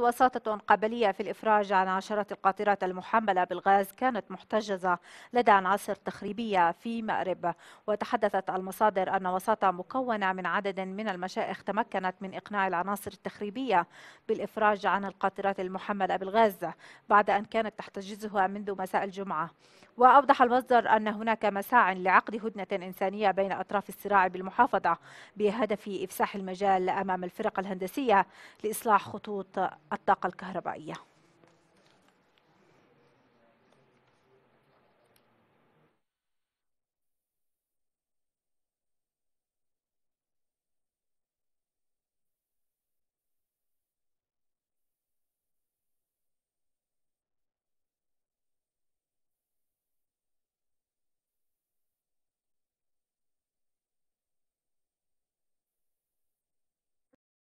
وساطة قبلية في الإفراج عن عشرات القاطرات المحملة بالغاز كانت محتجزة لدى عناصر تخريبية في مأرب. وتحدثت المصادر أن وساطة مكونة من عدد من المشائخ تمكنت من إقناع العناصر التخريبية بالإفراج عن القاطرات المحملة بالغاز بعد أن كانت تحتجزها منذ مساء الجمعة. وأوضح المصدر أن هناك مساع لعقد هدنة إنسانية بين أطراف الصراع بالمحافظة بهدف إفساح المجال أمام الفرق الهندسية لإصلاح خطوط الطاقة الكهربائية.